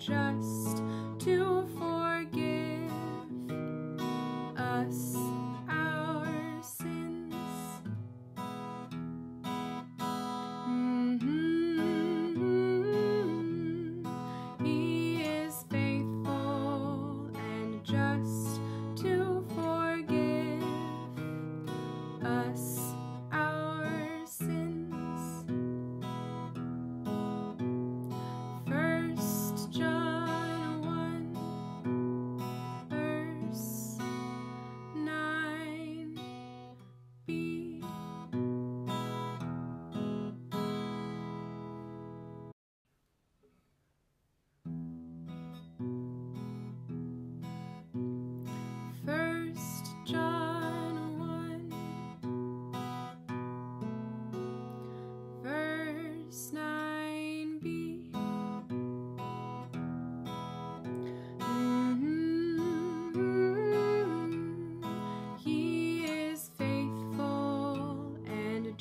just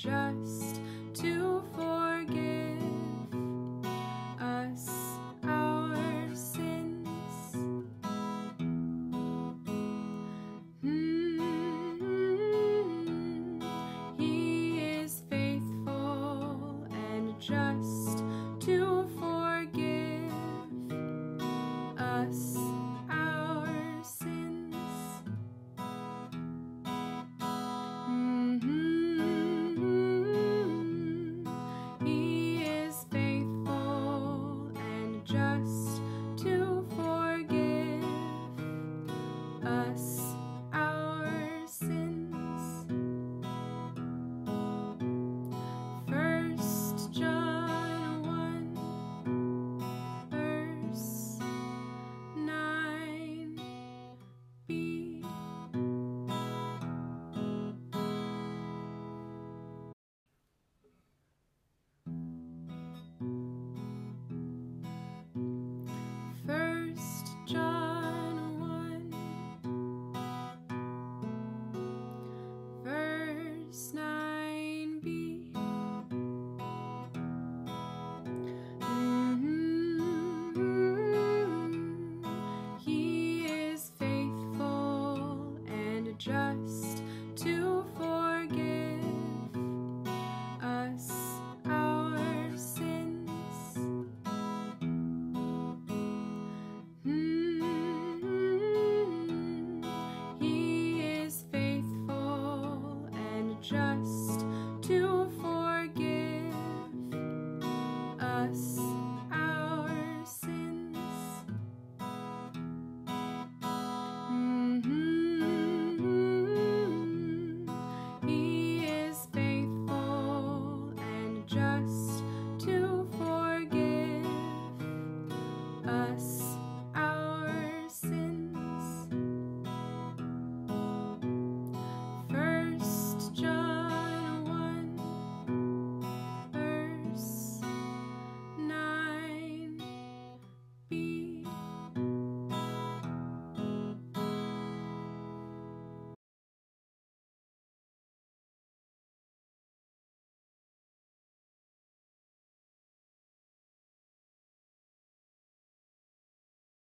just to forgive us our sins. Mm -hmm. He is faithful and just to